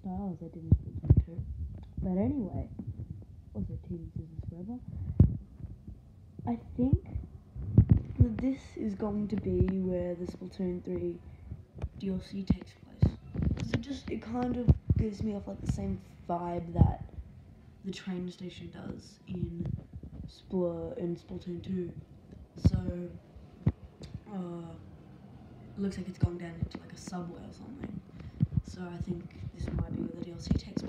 style as they did in Splatoon 2. But anyway, also Team Scissors Forever. I think that this is going to be where the Splatoon 3 DLC takes place. Because it just, it kind of gives me off like the same vibe that the train station does in Spl in Splatoon 2. So, uh, looks like it's going down into like a subway or something. So I think this be where